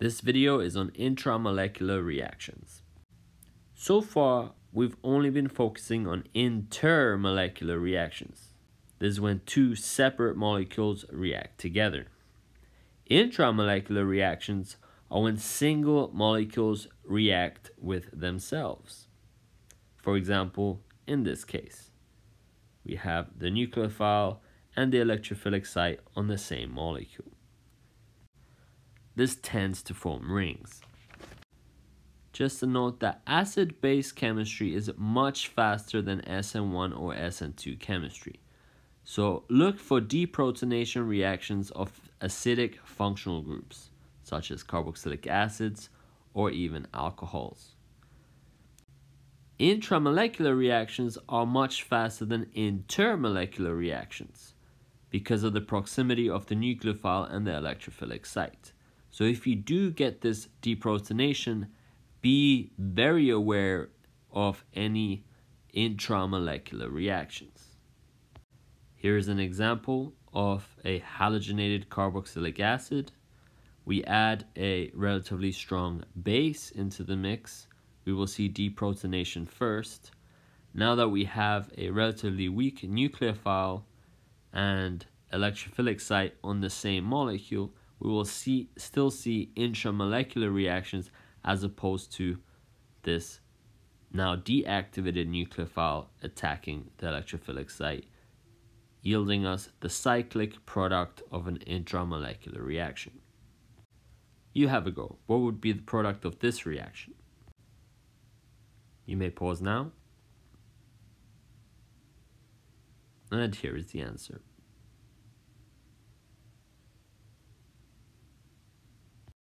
This video is on intramolecular reactions. So far, we've only been focusing on intermolecular reactions. This is when two separate molecules react together. Intramolecular reactions are when single molecules react with themselves. For example, in this case, we have the nucleophile and the electrophilic site on the same molecule. This tends to form rings. Just a note that acid-base chemistry is much faster than SN1 or SN2 chemistry. So look for deprotonation reactions of acidic functional groups, such as carboxylic acids or even alcohols. Intramolecular reactions are much faster than intermolecular reactions because of the proximity of the nucleophile and the electrophilic site. So if you do get this deprotonation, be very aware of any intramolecular reactions. Here's an example of a halogenated carboxylic acid. We add a relatively strong base into the mix. We will see deprotonation first. Now that we have a relatively weak nucleophile and electrophilic site on the same molecule, we will see still see intramolecular reactions as opposed to this now deactivated nucleophile attacking the electrophilic site, yielding us the cyclic product of an intramolecular reaction. You have a go. What would be the product of this reaction? You may pause now. And here is the answer.